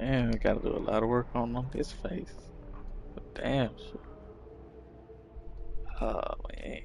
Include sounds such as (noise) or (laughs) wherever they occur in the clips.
Man, we gotta do a lot of work on, his face. But damn. shit. Oh man.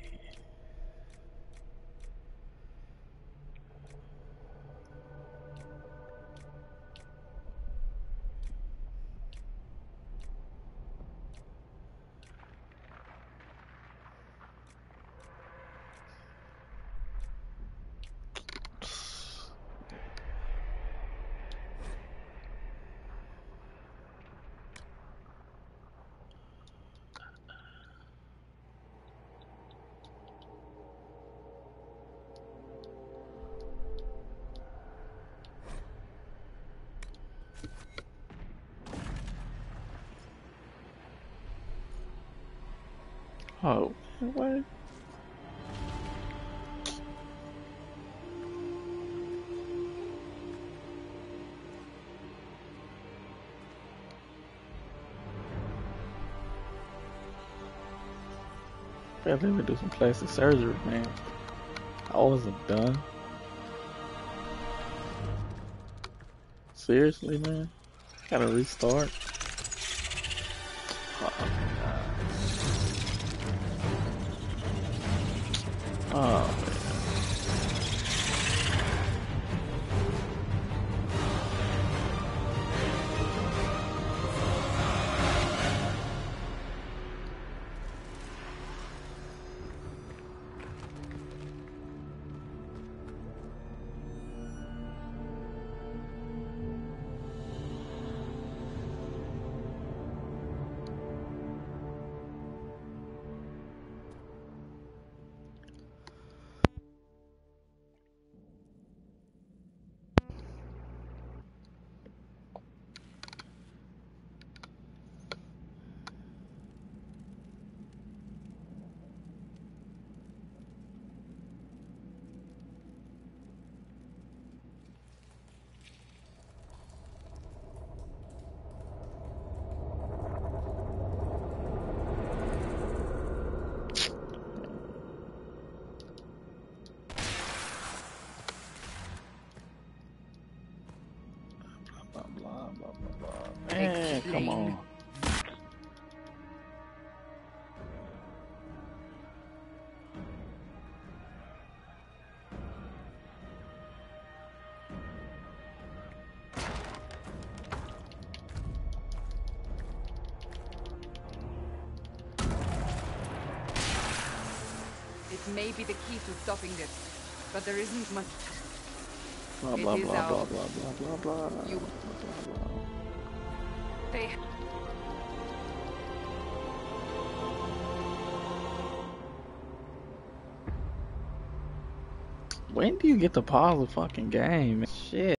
Oh, what? Gotta let me do some plastic surgery, man. I wasn't done. Seriously, man? Gotta restart. Oh come on. It may be the key to stopping this, but there isn't much. Blah blah is blah blah our- blah blah blah blah. You- blah, blah. When do you get to pause the fucking game? Shit.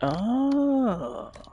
Oh.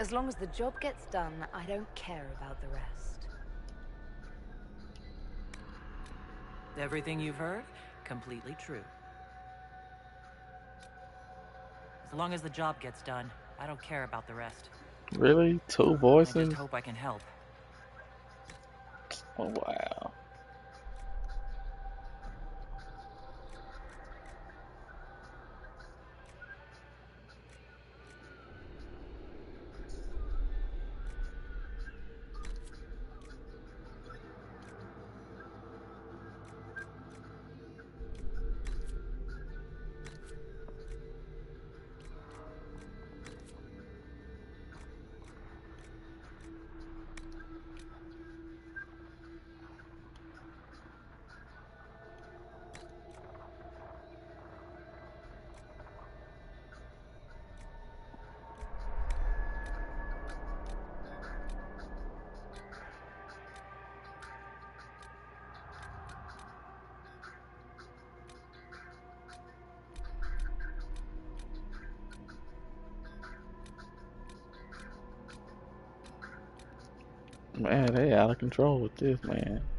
As long as the job gets done, I don't care about the rest. Everything you've heard, completely true. As long as the job gets done, I don't care about the rest. Really? Two voices? I voices? just hope I can help. Oh wow. Out of control with this, man.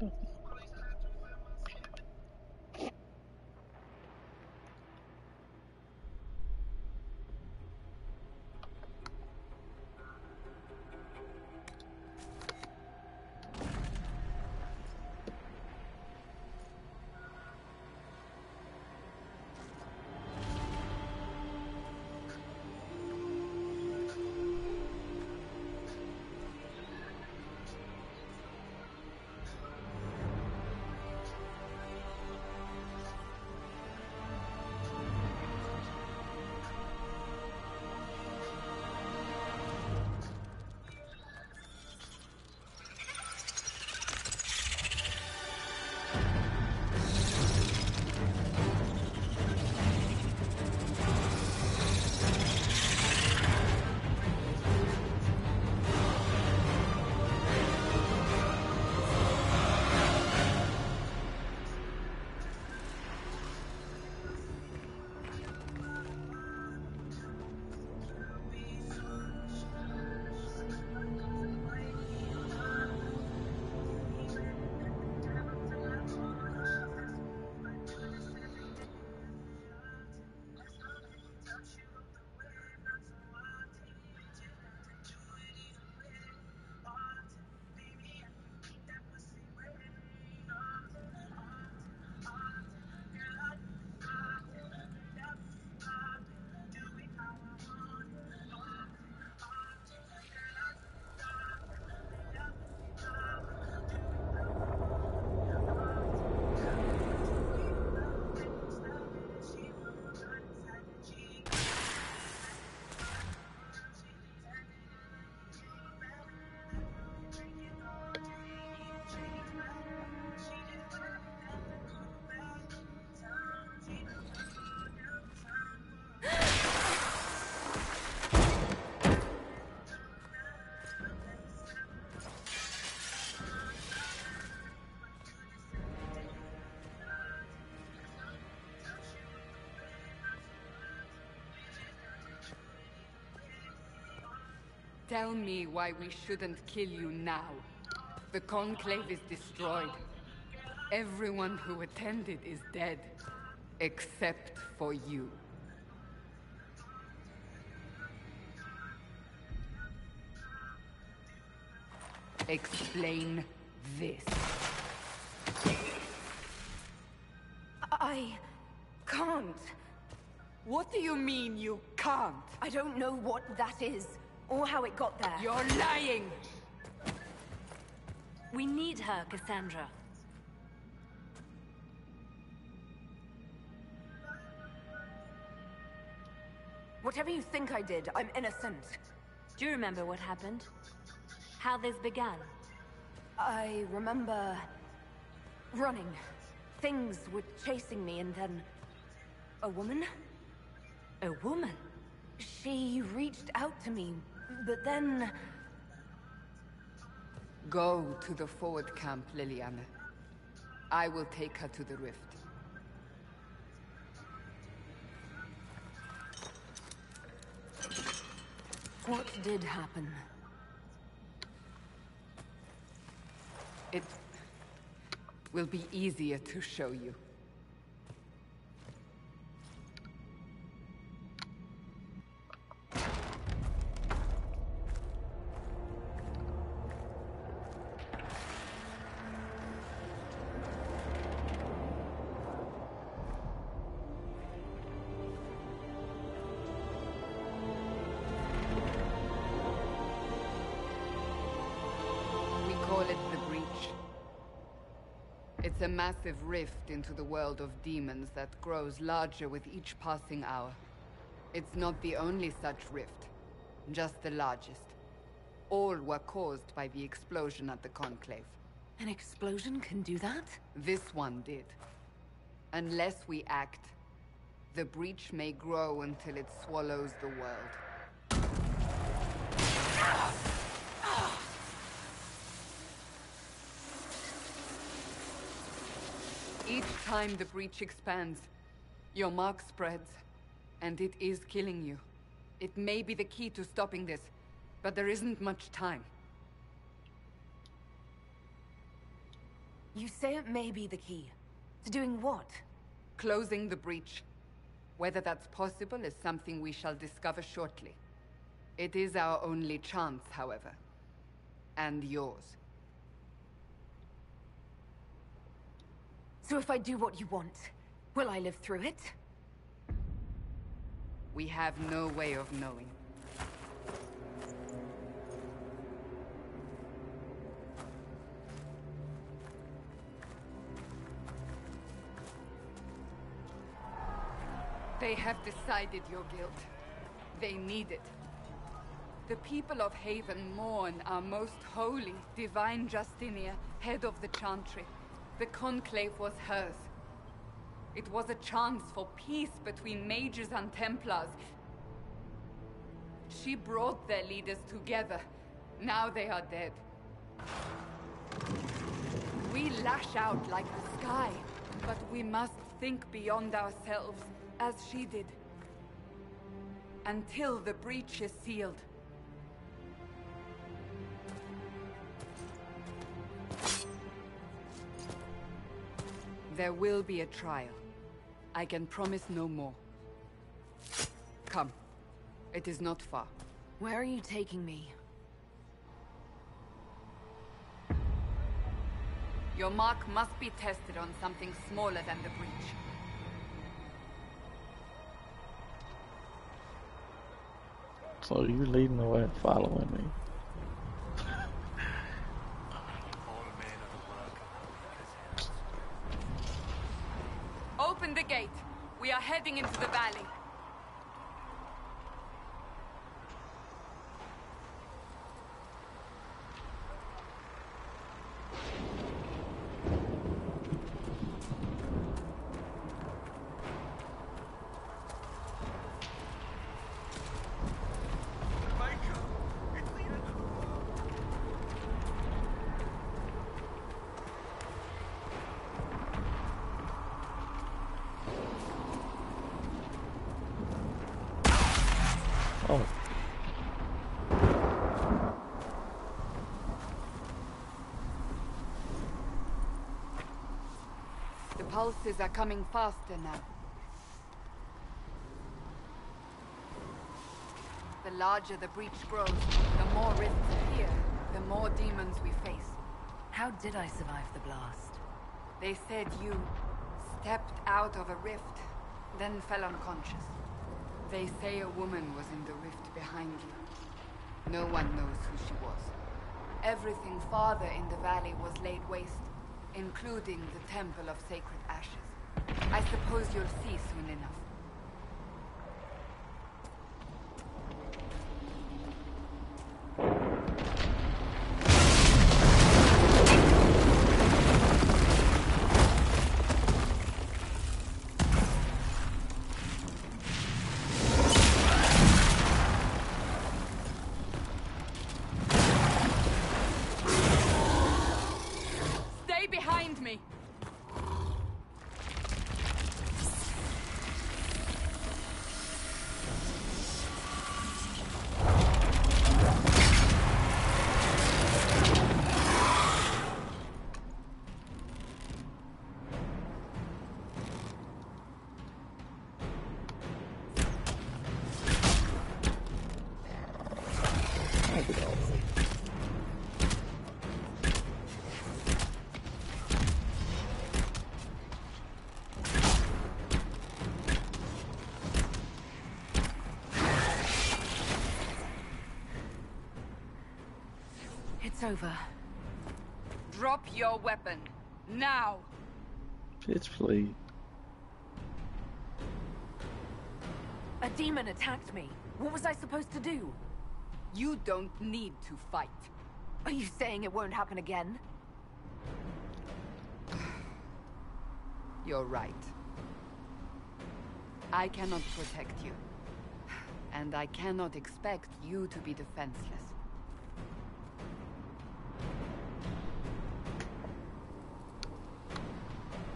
number Tell me why we shouldn't kill you now. The Conclave is destroyed. Everyone who attended is dead. Except for you. Explain this. I can't. What do you mean you can't? I don't know what that is, or how it got there. You're lying! We need her, Cassandra. Whatever you think I did, I'm innocent. Do you remember what happened? How this began? I remember... running. Things were chasing me and then... A woman? A woman? She reached out to me, but then... Go to the forward camp, Leliana. I will take her to the rift. What did happen? It will be easier to show you. Massive rift into the world of demons that grows larger with each passing hour. It's not the only such rift, just the largest. All were caused by the explosion at the Conclave. An explosion can do that? This one did. Unless we act, the breach may grow until it swallows the world. Each time the breach expands, your mark spreads, and it is killing you. It may be the key to stopping this, but there isn't much time. You say it may be the key. To doing what? Closing the breach. Whether that's possible is something we shall discover shortly. It is our only chance, however. And yours. So if I do what you want, will I live through it? We have no way of knowing. They have decided your guilt. They need it. The people of Haven mourn our most holy, divine Justinia, head of the Chantry. The Conclave was hers. It was a chance for peace between mages and Templars. She brought their leaders together. Now they are dead. We lash out like the sky, but we must think beyond ourselves, as she did. Until the breach is sealed. There will be a trial. I can promise no more. Come. It is not far. Where are you taking me? Your mark must be tested on something smaller than the breach. So you're leading the way, following me. Open the gate. We are heading into the valley. Oh, The pulses are coming faster now. The larger the breach grows, the more rifts appear, the more demons we face. How did I survive the blast? They said you stepped out of a rift, then fell unconscious. They say a woman was in the rift behind you. No one knows who she was. Everything farther in the valley was laid waste, including the Temple of Sacred. I suppose you'll see soon enough. Over. Drop your weapon. Now! Please. A demon attacked me. What was I supposed to do? You don't need to fight. Are you saying it won't happen again? You're right. I cannot protect you. And I cannot expect you to be defenseless.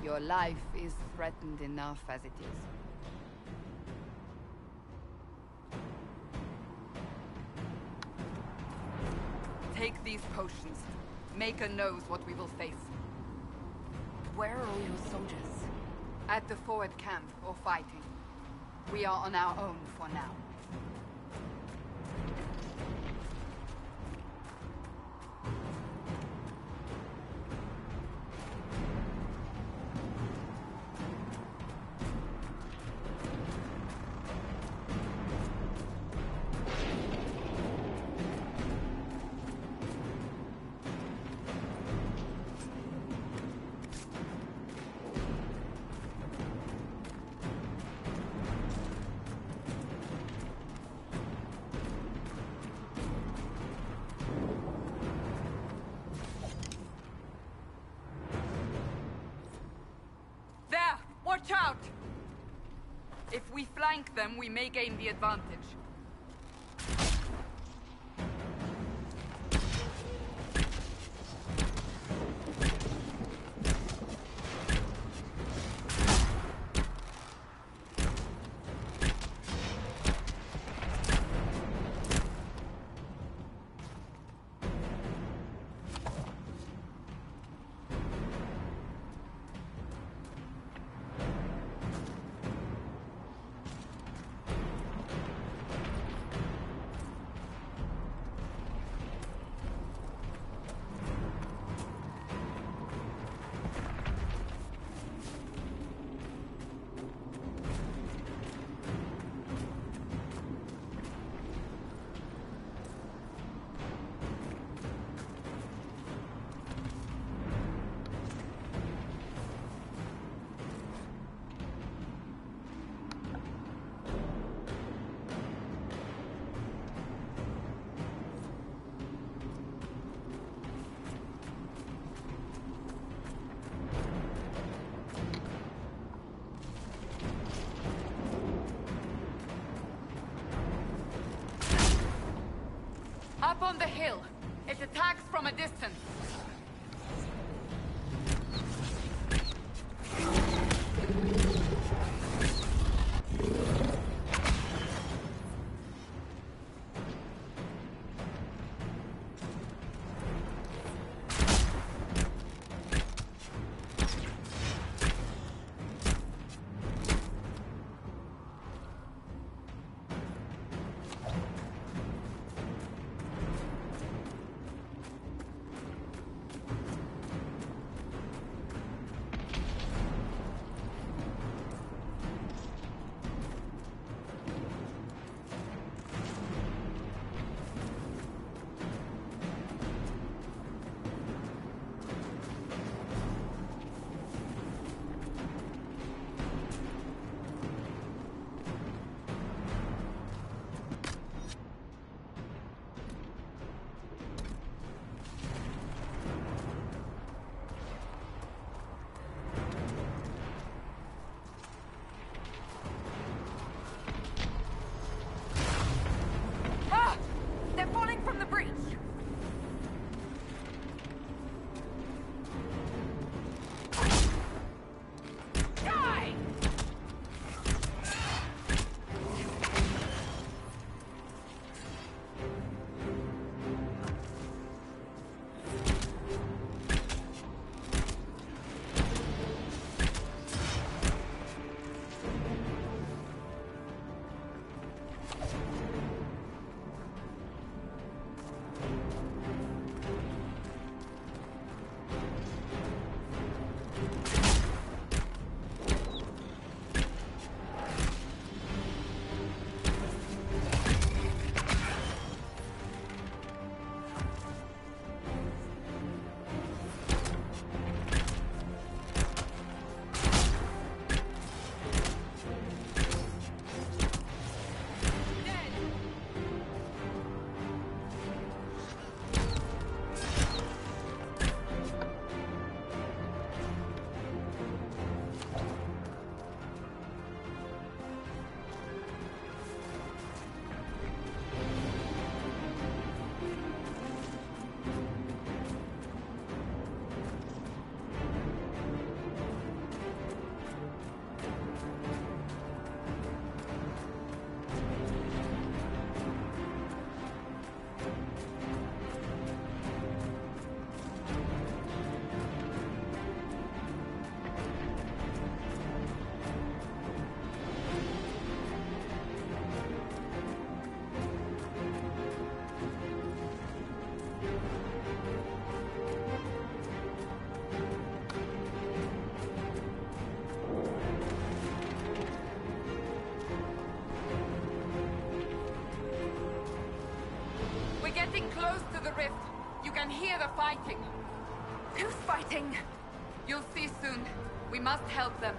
Your life is threatened enough as it is. Take these potions. Maker knows what we will face. Where are all your soldiers? At the forward camp, or fighting. We are on our own for now. Gain the advantage. Up on the hill. It attacks from a distance. Can hear the fighting. Who's fighting? You'll see soon. We must help them.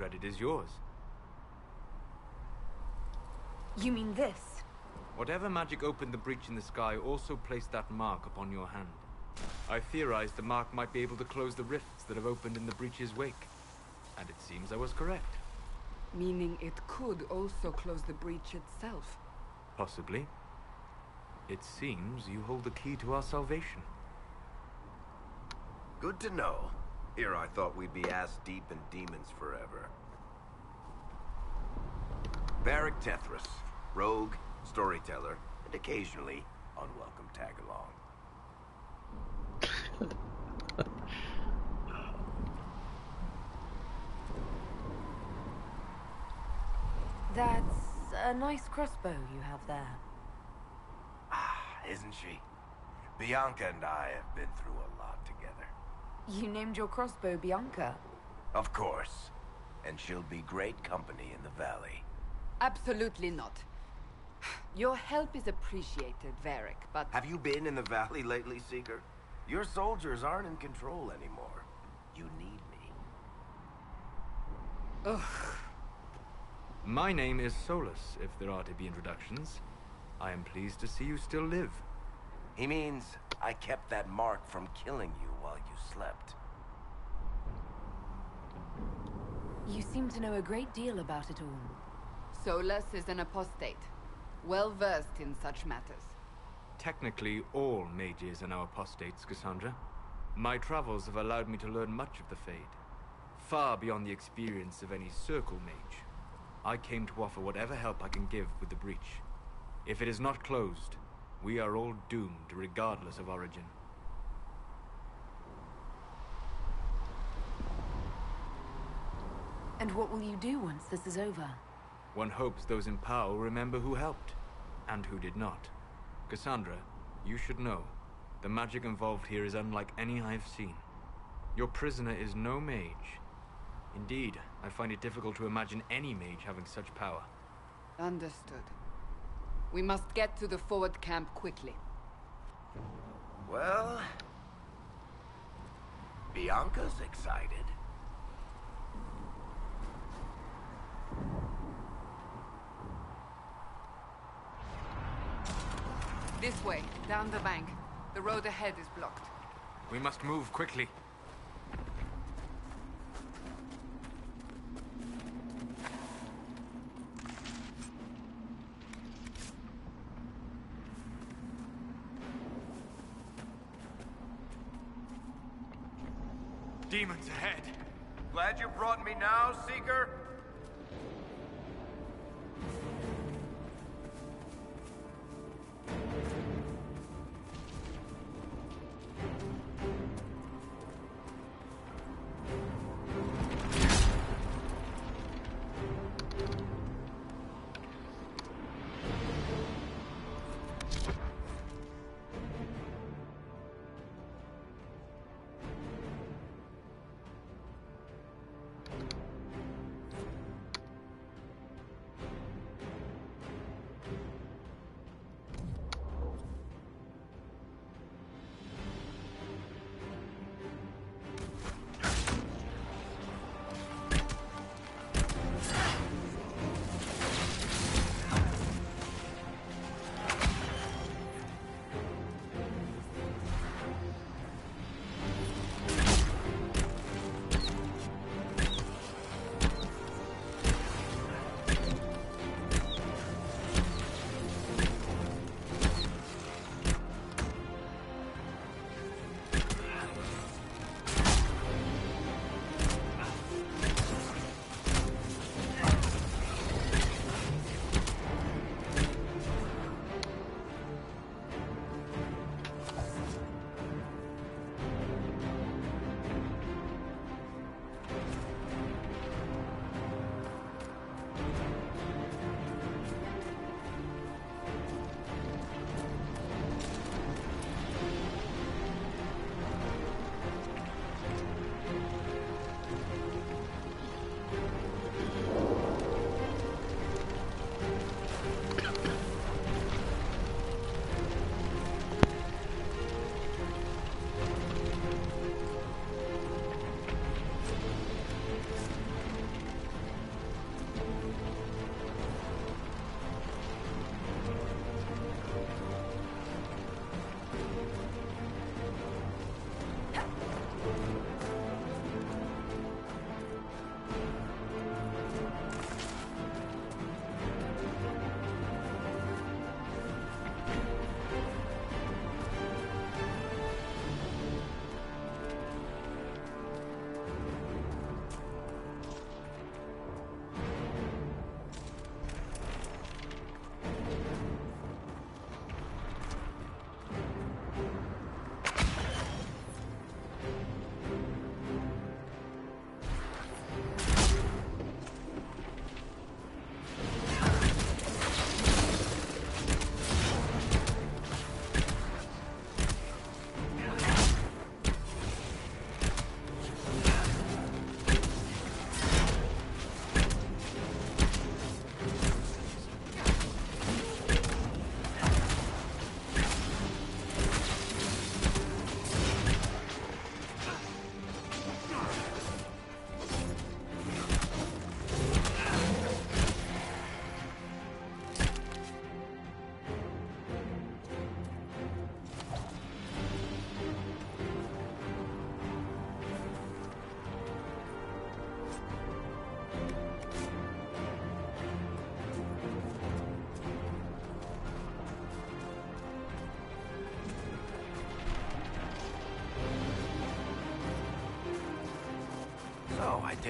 Credit is yours. You mean this? Whatever magic opened the breach in the sky also placed that mark upon your hand. I theorized the mark might be able to close the rifts that have opened in the breach's wake. And it seems I was correct. Meaning it could also close the breach itself. Possibly. It seems you hold the key to our salvation. Good to know. Here I thought we'd be ass deep in demons forever. Varric Tethras, rogue, storyteller, and occasionally unwelcome tag-along. (laughs) That's a nice crossbow you have there. Ah, isn't she? Bianca and I have been through a lot together. You named your crossbow Bianca. Of course. And she'll be great company in the valley. Absolutely not. Your help is appreciated, Varric, but... Have you been in the valley lately, Seeker? Your soldiers aren't in control anymore. You need me. Ugh. My name is Solas, if there are to be introductions. I am pleased to see you still live. He means I kept that mark from killing you while you slept. You seem to know a great deal about it all. Solas is an apostate, well versed in such matters. Technically, all mages are now apostates, Cassandra. My travels have allowed me to learn much of the Fade, far beyond the experience of any Circle mage. I came to offer whatever help I can give with the breach. If it is not closed, we are all doomed regardless of origin. And what will you do once this is over? One hopes those in power will remember who helped, and who did not. Cassandra, you should know, the magic involved here is unlike any I've seen. Your prisoner is no mage. Indeed, I find it difficult to imagine any mage having such power. Understood. We must get to the forward camp quickly. Well... Bianca's excited. This way, down the bank. The road ahead is blocked. We must move quickly. Demons ahead. Glad you brought me now, Seeker?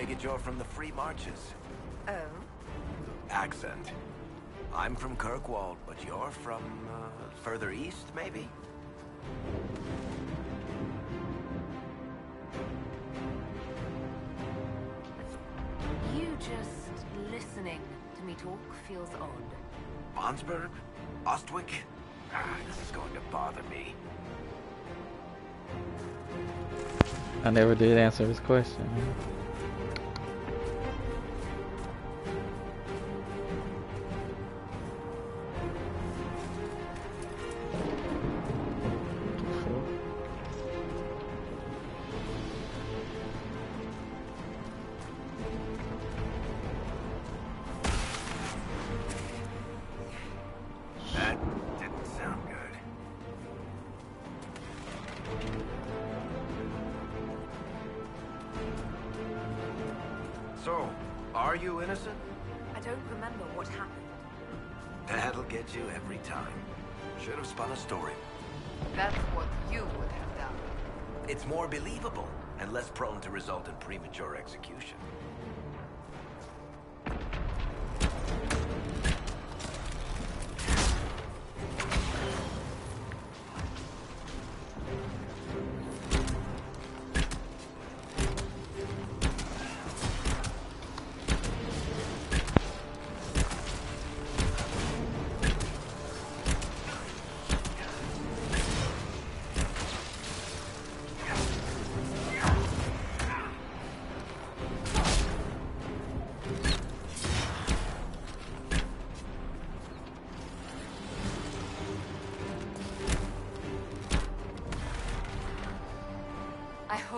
Take it you're from the Free Marches. Oh? Accent. I'm from Kirkwall, but you're from, uh, further east, maybe? You just listening to me talk feels odd. Bonsberg? Ostwick? Ah, this is going to bother me. I never did answer his question.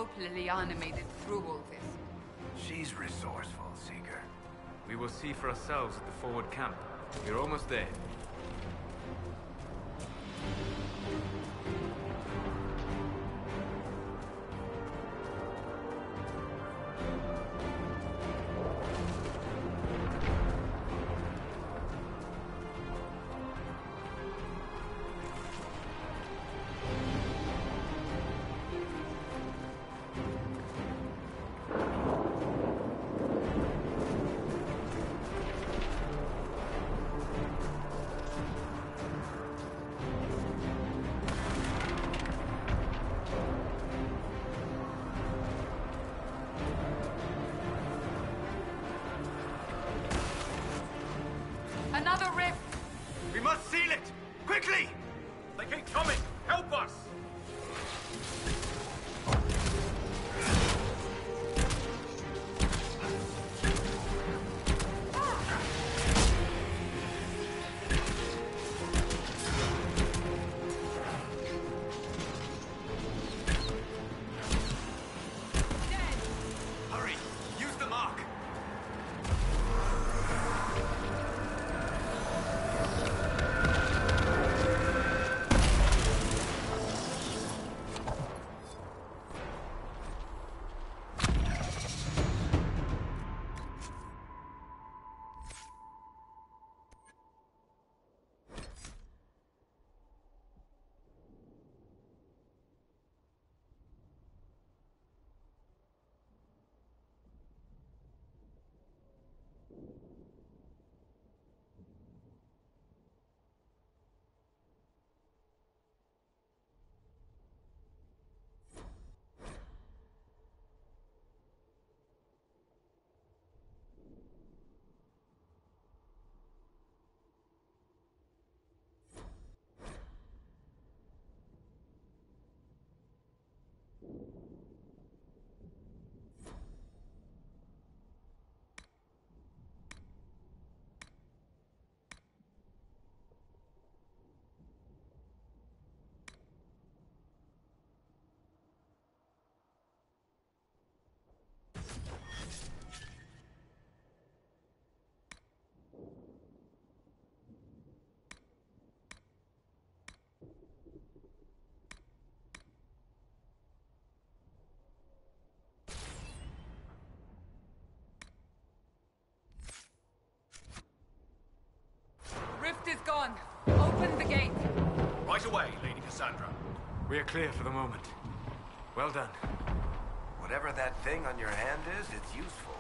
Hope Leliana made it through all this. She's resourceful, Seeker. We will see for ourselves at the forward camp. We're almost there. Open the gate. Right away, Lady Cassandra. We are clear for the moment. Well done. Whatever that thing on your hand is, it's useful.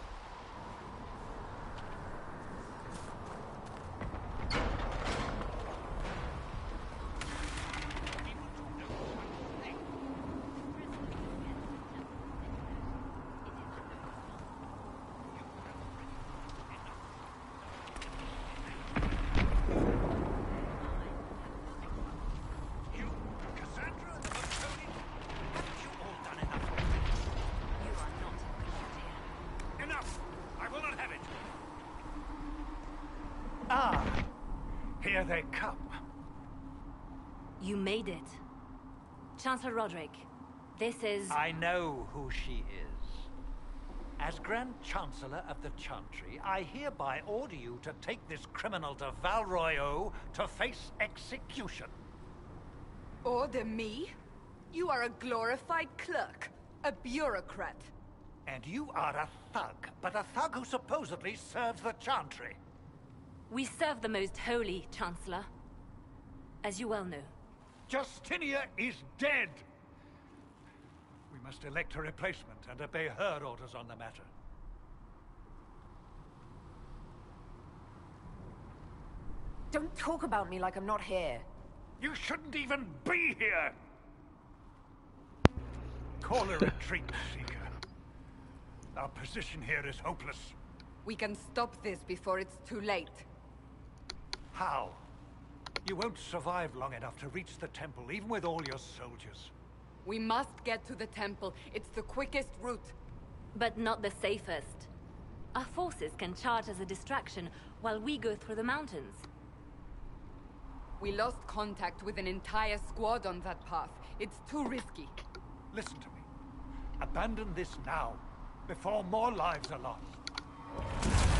You, Cassandra, the Tony, haven't you all done enough already? You are not allowed here. Enough! I will not have it! Ah, here they come. You made it. Chancellor Roderick, this is... I know who she is. As Grand Chancellor of the Chantry, I hereby order you to take this criminal to Val Royeaux to face execution. Order me? You are a glorified clerk, a bureaucrat. And you are a thug, but a thug who supposedly serves the Chantry. We serve the most holy, Chancellor. As you well know. Justinia is dead! We must elect a replacement and obey her orders on the matter. Don't talk about me like I'm not here. You shouldn't even be here! Call a retreat, (laughs) Seeker. Our position here is hopeless. We can stop this before it's too late. How? You won't survive long enough to reach the temple, even with all your soldiers. We must get to the temple. It's the quickest route. But not the safest. Our forces can charge as a distraction while we go through the mountains. We lost contact with an entire squad on that path. It's too risky. Listen to me. Abandon this now, before more lives are lost.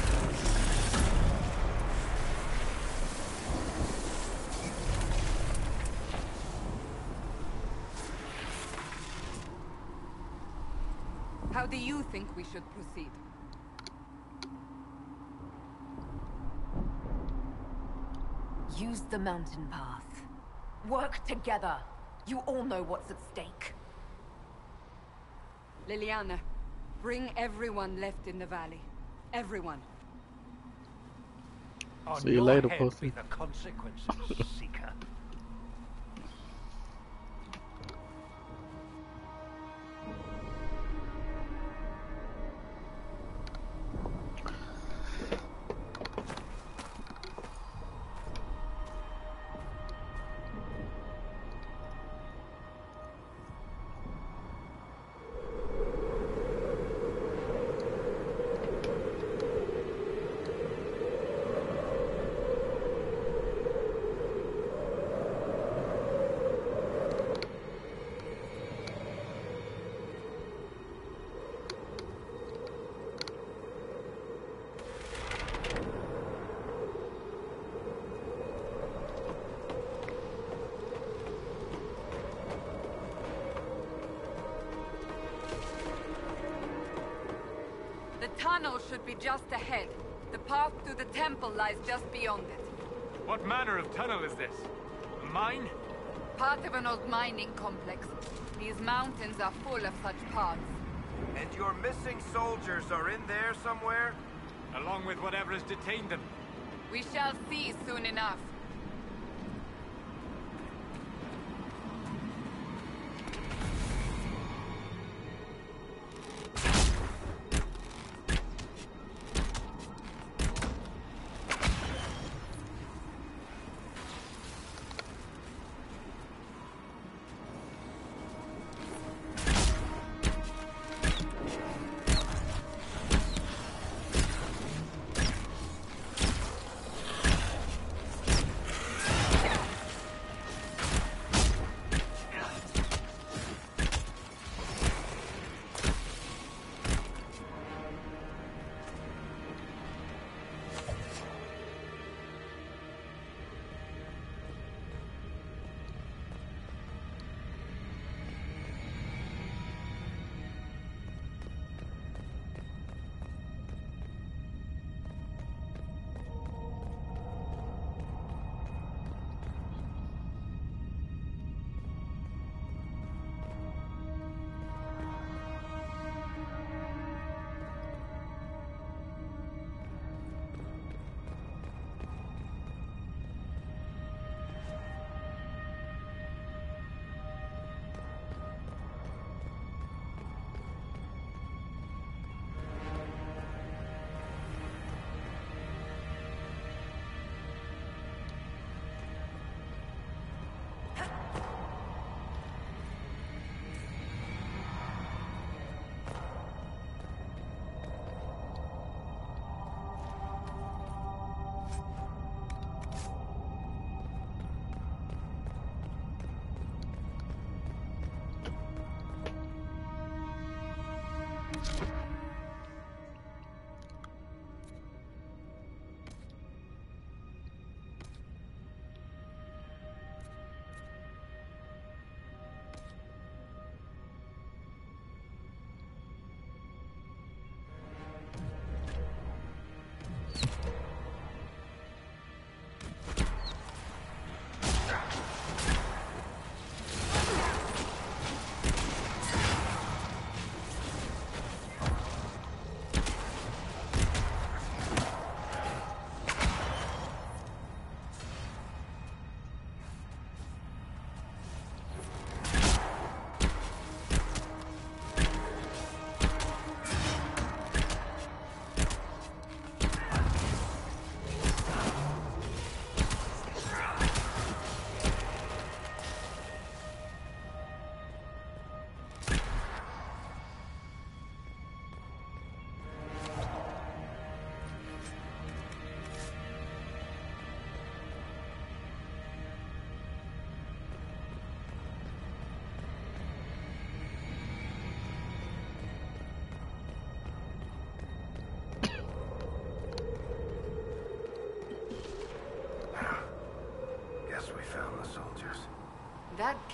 How do you think we should proceed? Use the mountain path. Work together. You all know what's at stake. Leliana, bring everyone left in the valley. Everyone. On See you your later, head pussy. (laughs) just ahead. The path to the temple lies just beyond it. What manner of tunnel is this? A mine? Part of an old mining complex. These mountains are full of such paths. And your missing soldiers are in there somewhere? Along with whatever has detained them. We shall see soon enough.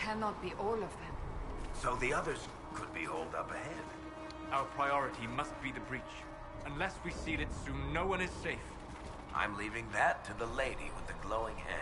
Cannot be all of them. So the others could be holed up ahead. Our priority must be the breach. Unless we seal it soon, no one is safe. I'm leaving that to the lady with the glowing hand.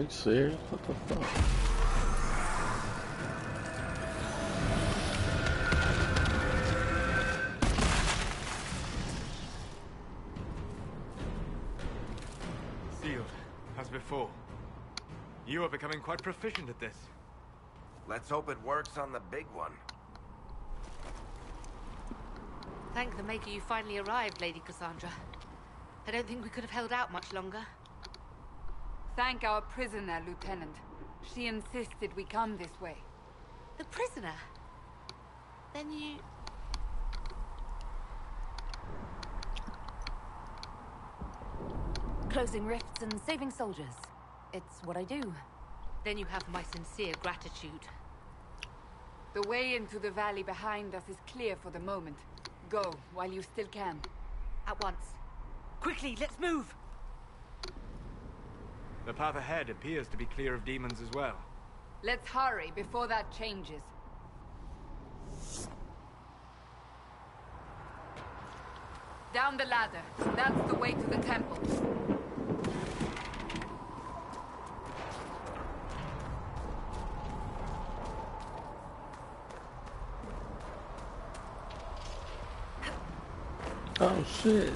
Are you serious? What the fuck? Sealed, as before. You are becoming quite proficient at this. Let's hope it works on the big one. Thank the Maker you finally arrived, Lady Cassandra. I don't think we could have held out much longer. Thank our prisoner, Lieutenant. She insisted we come this way. The prisoner? Then you... Closing rifts and saving soldiers. It's what I do. Then you have my sincere gratitude. The way into the valley behind us is clear for the moment. Go, while you still can. At once. Quickly, let's move! The path ahead appears to be clear of demons as well. Let's hurry before that changes. Down the ladder. That's the way to the temple. Oh shit.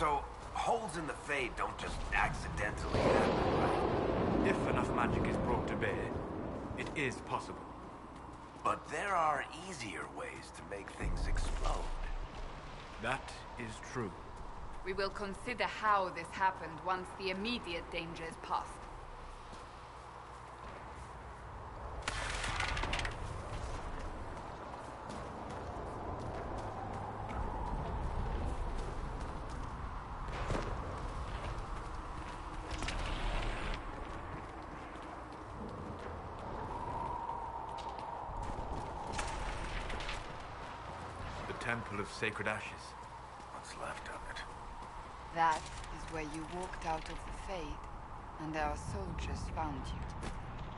So, Fade don't just accidentally happen, right? If enough magic is brought to bear, it is possible. But there are easier ways to make things explode. That is true. We will consider how this happened once the immediate danger is past. Temple of Sacred Ashes. What's left of it? That is where you walked out of the Fade, and our soldiers found you.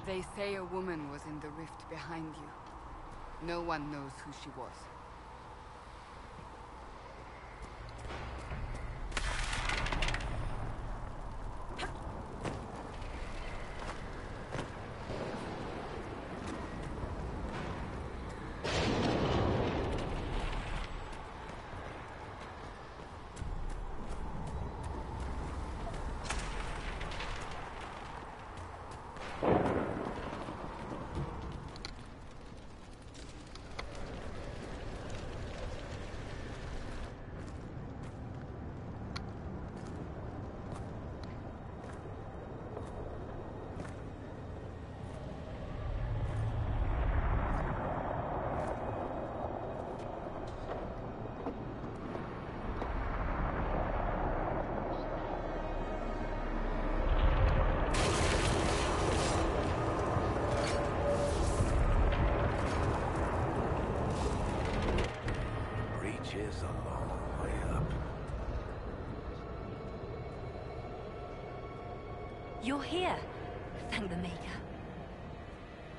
They say a woman was in the rift behind you. No one knows who she was. You're here. Thank the Maker.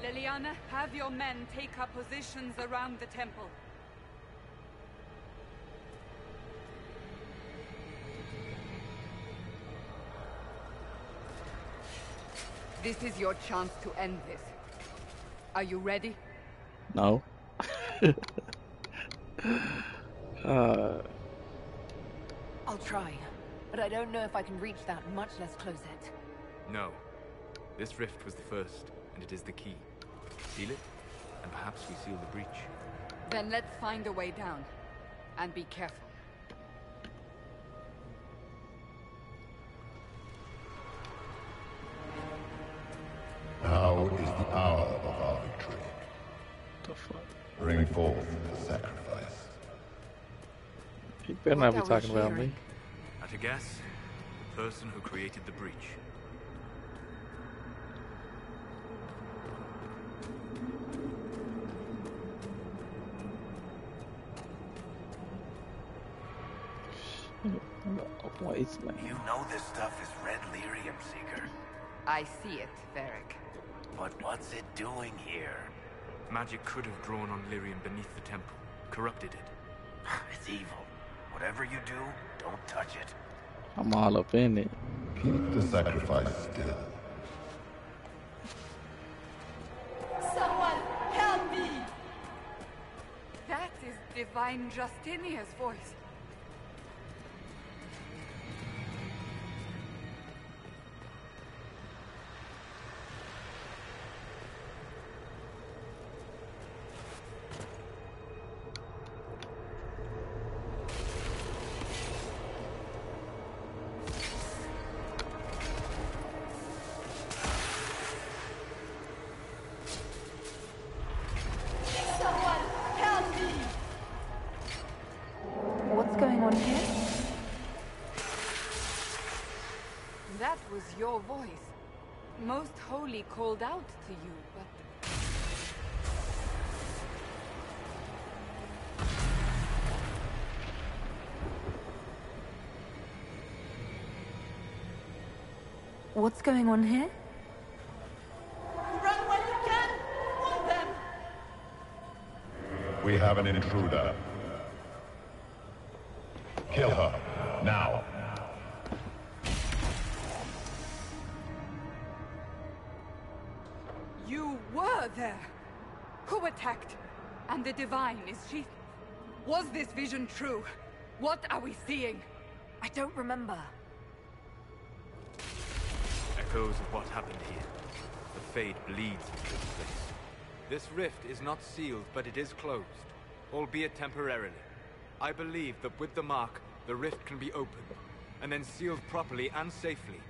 Leliana, have your men take up positions around the temple. This is your chance to end this. Are you ready? No. uh, (laughs) I'll try, but I don't know if I can reach that, much less close it. No. This rift was the first, and it is the key. Seal it, and perhaps we seal the breach. Then let's find a way down. And be careful. Now is the hour of our victory. the fuck? Bring forth the sacrifice. You better not be What are we talking about me. hearing? At a guess, the person who created the breach. Wasteland. You know this stuff is red lyrium, Seeker. I see it, Varric. But what's it doing here? Magic could have drawn on lyrium beneath the temple, corrupted it. (laughs) It's evil. Whatever you do, don't touch it. I'm all up in it. Keep the sacrifice still. Someone help me! That is Divine Justinia's voice. Your voice. Most Holy called out to you, but... What's going on here? Run when you can! Warn them! We have an intruder. Is she... Was this vision true? What are we seeing? I don't remember. Echoes of what happened here. The Fade bleeds into this place. This rift is not sealed, but it is closed, albeit temporarily. I believe that with the mark, the rift can be opened, and then sealed properly and safely.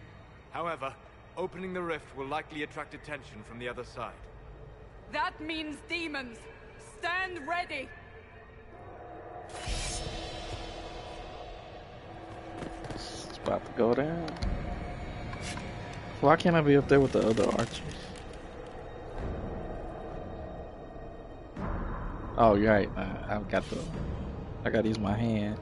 However, opening the rift will likely attract attention from the other side. That means demons! Stand ready! It's about to go down. Why can't I be up there with the other archers? Oh, you're right. I, I've got the. I gotta use my hand.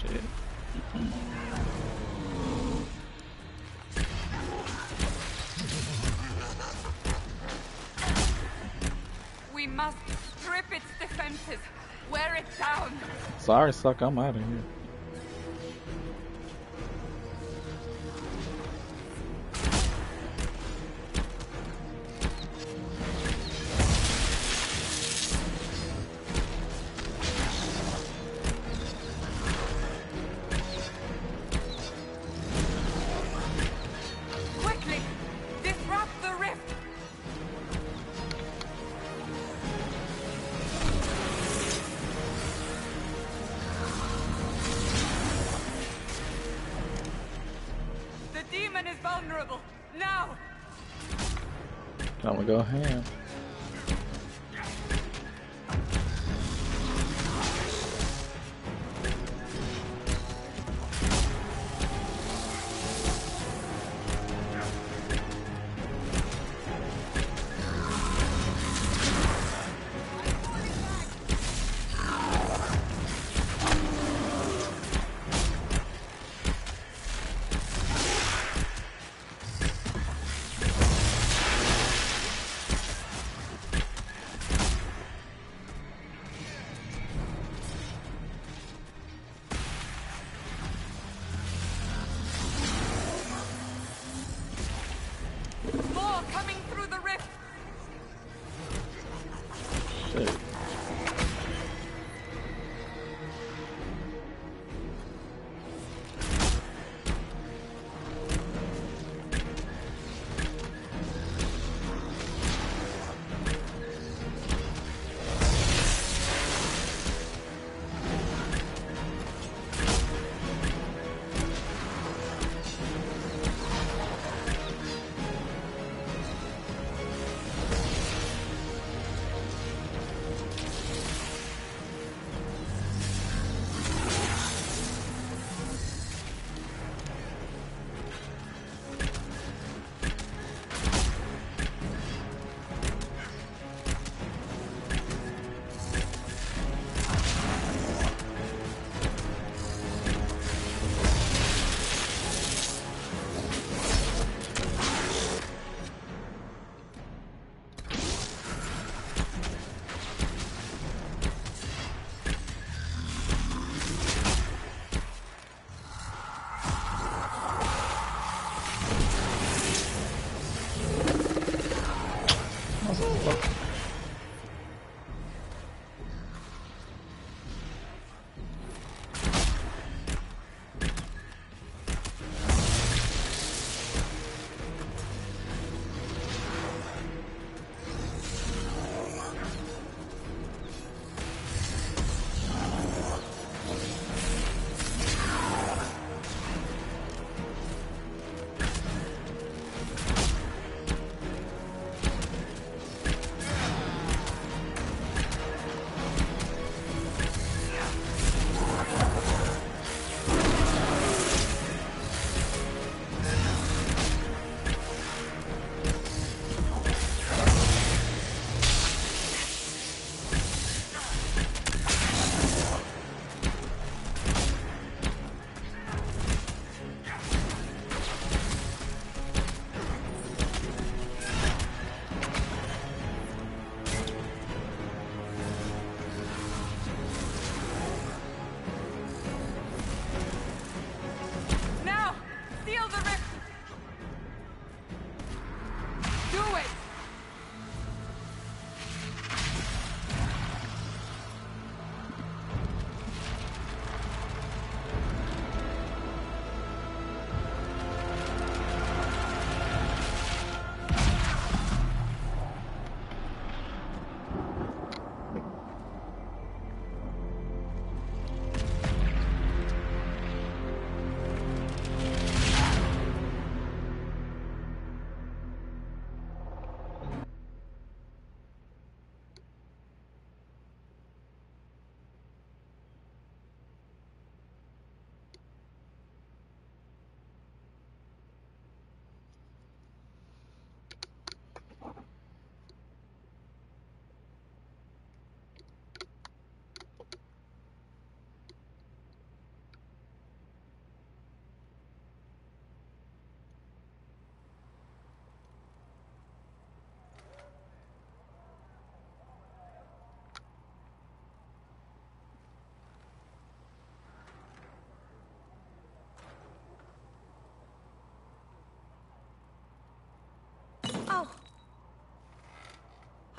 Shit. We must strip its defenses. Wear it down. Sorry, suck. I'm out of here.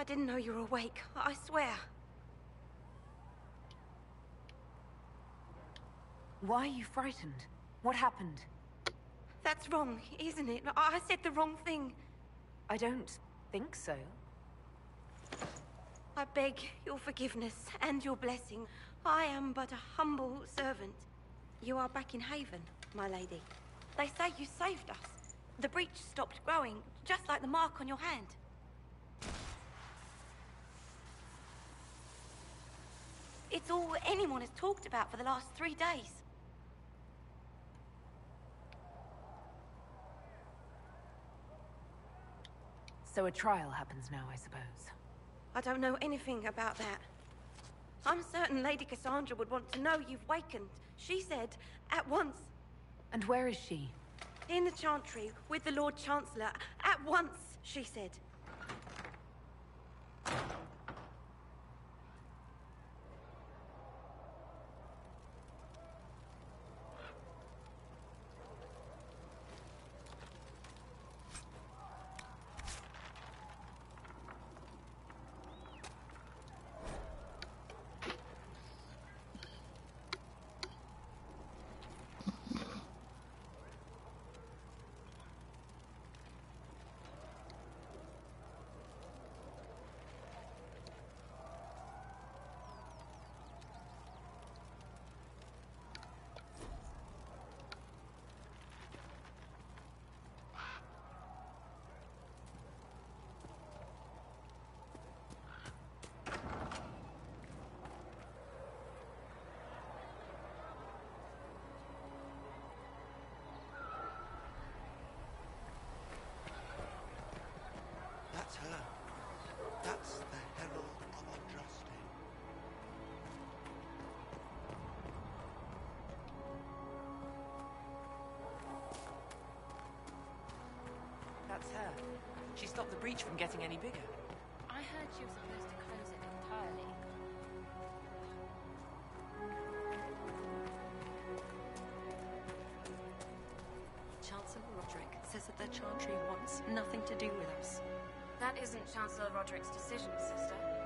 Didn't know you were awake. I swear. Why are you frightened? What happened? That's wrong, isn't it? I I said the wrong thing. I don't think so. I beg your forgiveness and your blessing. I am but a humble servant. You are back in Haven, my lady. They say you saved us. The breach stopped growing, just like the mark on your hand. It's all anyone has talked about for the last three days. So a trial happens now, I suppose. I don't know anything about that. I'm certain Lady Cassandra would want to know you've wakened. She said, at once. And where is she? In the Chantry, with the Lord Chancellor. At once, she said. That's the herald of Andraste. That's her. She stopped the breach from getting any bigger. I heard she was supposed to close it entirely. Chancellor Roderick says that their chantry wants nothing to do with us. That isn't Chancellor Roderick's decision, sister.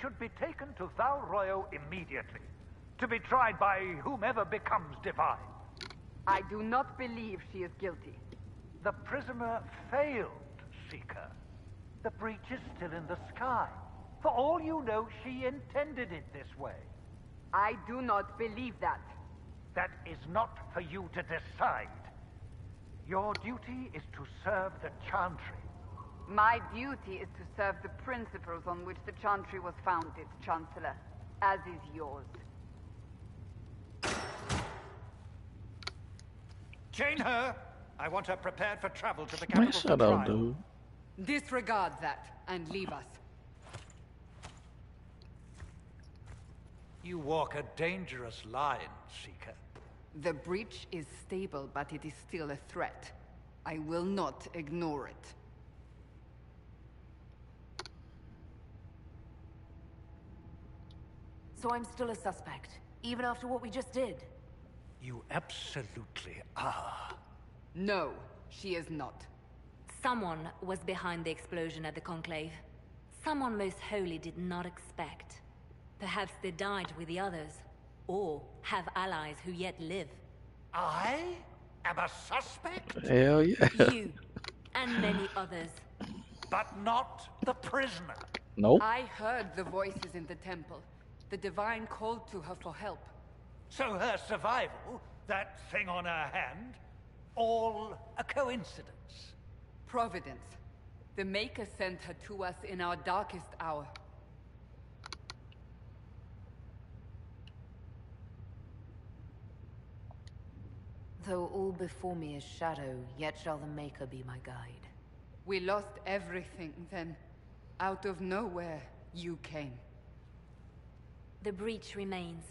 Should be taken to Val Royeaux immediately, to be tried by whomever becomes divine. I do not believe she is guilty. The prisoner failed, Seeker. The breach is still in the sky. For all you know, she intended it this way. I do not believe that. That is not for you to decide. Your duty is to serve the Chantry. My duty is to serve the principles on which the Chantry was founded, Chancellor, as is yours. Chain her! I want her prepared for travel to the Man, capital shut for up, trial. dude. Disregard that and leave us. You walk a dangerous line, Seeker. The breach is stable, but it is still a threat. I will not ignore it. So I'm still a suspect, even after what we just did. You absolutely are. No, she is not. Someone was behind the explosion at the Conclave. Someone most holy did not expect. Perhaps they died with the others, or have allies who yet live. I am a suspect? Hell yeah. You, and many others. But not the prisoner. Nope. I heard the voices in the temple. The Divine called to her for help. So her survival, that thing on her hand, all a coincidence. Providence. The Maker sent her to us in our darkest hour. Though all before me is shadow, yet shall the Maker be my guide. We lost everything then. Out of nowhere, you came. The breach remains,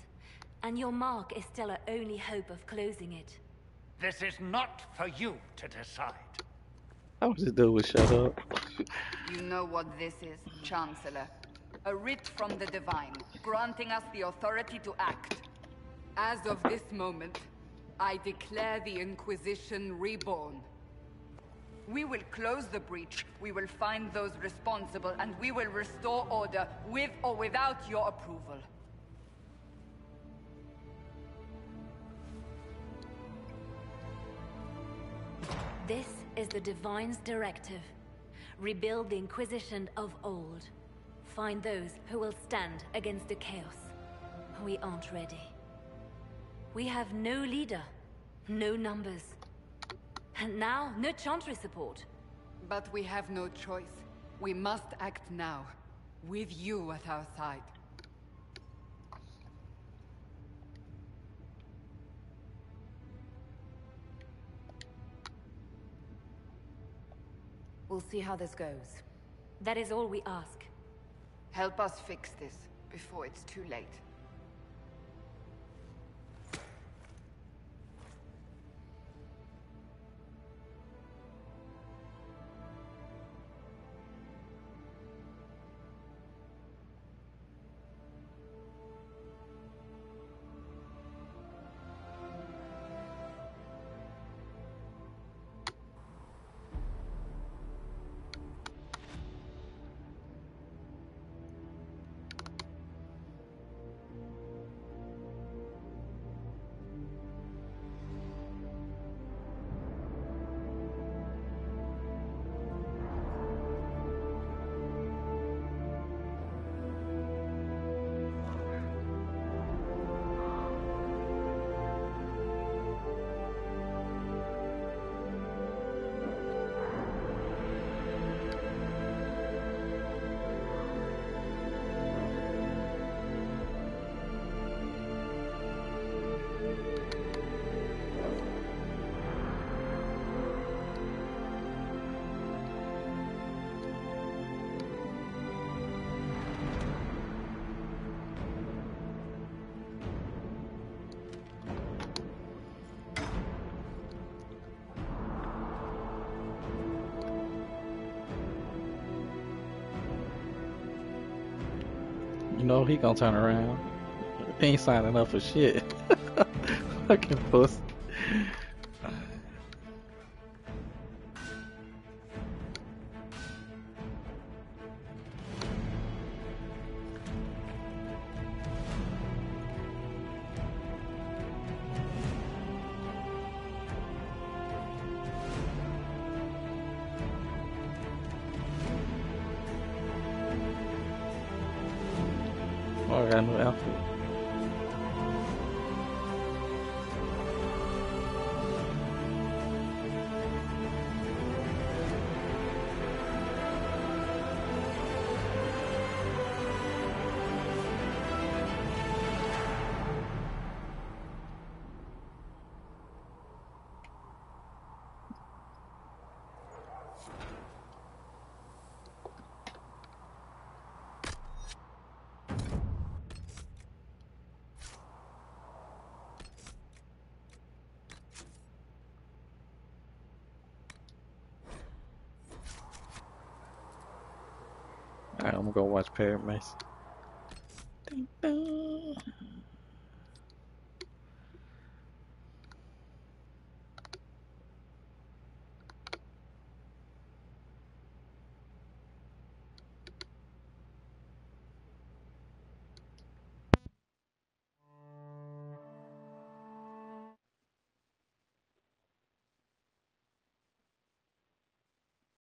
and your mark is still our only hope of closing it. This is not for you to decide. I was just dude would shut up. You know what this is, Chancellor. A writ from the Divine, granting us the authority to act. As of this moment, I declare the Inquisition reborn. We will close the breach, we will find those responsible, and we will restore order, with or without your approval. This is the Divine's directive. Rebuild the Inquisition of old. Find those who will stand against the chaos. We aren't ready. We have no leader, no numbers. And now, no Chantry support. But we have no choice. We must act now, with you at our side. We'll see how this goes. That is all we ask. Help us fix this, before it's too late. Know he gonna turn around. He ain't signing up for shit. (laughs) Fucking pussy. Go watch ding.